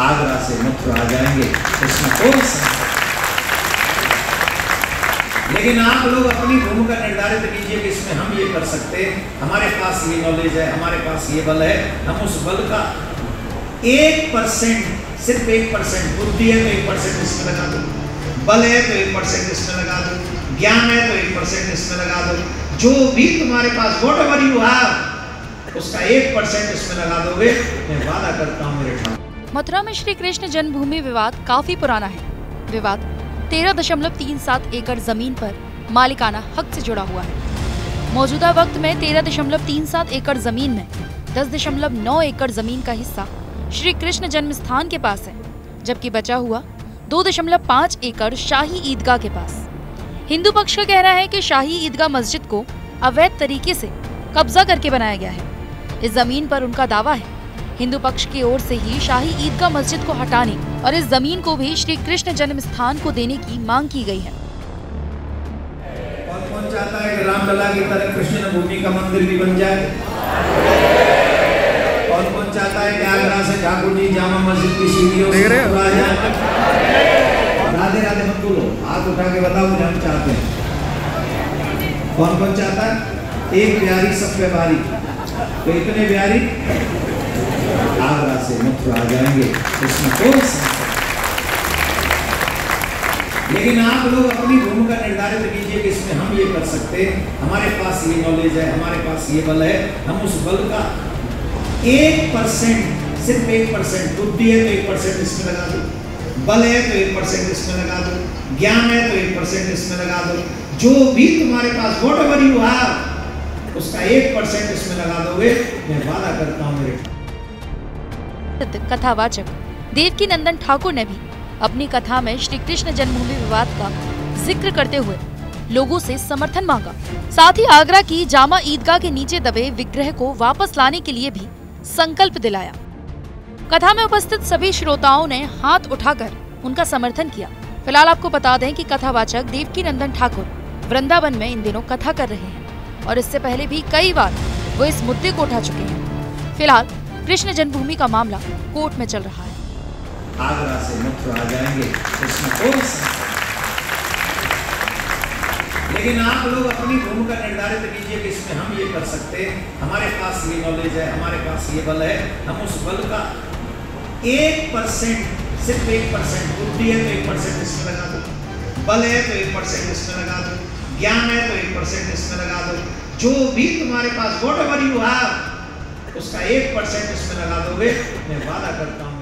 आगरा से मथुरा आ जाएँगे इसमें कोई लेकिन आप लोग अपनी भूमिका निर्धारित कीजिए कि इसमें हम ये कर सकते हैं। हमारे पास ये नॉलेज है, हमारे पास ये बल है। हम उस बल का एक परसेंट सिर्फ़ एक परसेंट बुद्धि है तो एक परसेंट इसमें लगा दो। बल है तो एक परसेंट इसमें लगा दो। ज्ञान है तो एक परसेंट इसमें लगा दो। जो भी तुम्हारे पास वॉट एवर यू हैव उसका एक परसेंट इसमें लगा दोगे। मैं वादा करता हूँ मेरे ठाकुर। मथुरा में श्री कृष्ण जन्मभूमि विवाद काफ़ी पुराना है। विवाद तेरह दशमलव तीन सात एकड़ ज़मीन पर मालिकाना हक से जुड़ा हुआ है। मौजूदा वक्त में तेरह दशमलव तीन सात एकड़ ज़मीन में दस दशमलव नौ एकड़ ज़मीन का हिस्सा श्री कृष्ण जन्म स्थान के पास है, जबकि बचा हुआ दो दशमलव पाँच एकड़ शाही ईदगाह के पास। हिंदू पक्ष का कहना है कि शाही ईदगाह मस्जिद को अवैध तरीके से कब्जा करके बनाया गया है। इस ज़मीन पर उनका दावा है हिंदू पक्ष की ओर से ही शाही ईदगाह मस्जिद को हटाने और इस ज़मीन को भी श्री कृष्ण जन्म स्थान को देने की मांग की गई है। कौन कौन चाहता है कि रामलला की तरह कृष्ण भूमि का मंदिर भी बन जाए? कौन कौन चाहता है कि आगरा से ठाकुर जी जामा मस्जिद की सीढ़ियों से ऊपर जाए? राधे राधे मत बोलो। हाथ उठा के बताओ हम चाहते हैं। कौन कौन चाहता है? एक प्यारी सब पे भारी तो इतने प्यारी? आगरा से मथुरा आ जाएँगे। इसमें कोई संशय लेकिन आप लोग अपनी भूमिका निर्धारित कीजिए कि इसमें हम ये कर सकते हैं। हमारे पास ये नॉलेज है, हमारे पास ये बल है। हम उस बल का एक परसेंट सिर्फ़ एक परसेंट बुद्धि है तो एक परसेंट इसमें लगा दो। बल है तो एक परसेंट इसमें लगा दो। ज्ञान है तो एक परसेंट इसमें लगा दो। जो भी तुम्हारे पास वॉट एवर यू हैव उसका एक परसेंट इसमें लगा दोगे। मैं वादा करता हूँ मेरे कथावाचक देवकी नंदन ठाकुर ने भी अपनी कथा में श्री कृष्ण जन्मभूमि विवाद का ज़िक्र करते हुए लोगों से समर्थन मांगा। साथ ही आगरा की जामा ईदगाह के नीचे दबे विग्रह को वापस लाने के लिए भी संकल्प दिलाया। कथा में उपस्थित सभी श्रोताओं ने हाथ उठाकर उनका समर्थन किया। फ़िलहाल आपको बता दें कि कथावाचक देवकी नंदन ठाकुर वृंदावन में इन दिनों कथा कर रहे हैं और इससे पहले भी कई बार वो इस मुद्दे को उठा चुके हैं। फ़िलहाल कृष्ण जन्मभूमि का मामला कोर्ट में चल रहा है। आगरा से मथुरा जाएँगे लेकिन आप लोग अपनी भूमिका निर्धारित कीजिए कि इसमें हम ये कर सकते हैं। हमारे पास ये नॉलेज है, हमारे पास ये बल है। हम उस बल का एक परसेंट सिर्फ़ एक परसेंट बुद्धि है तो एक परसेंट इसमें लगा दो। बल है तो एक परसेंट इसमें लगा दो। ज्ञान है तो एक परसेंट इसमें लगा दो। जो भी तुम्हारे पास वॉट एवर यू हैव उसका एक परसेंट इसमें लगा दोगे मैं वादा करता हूँ।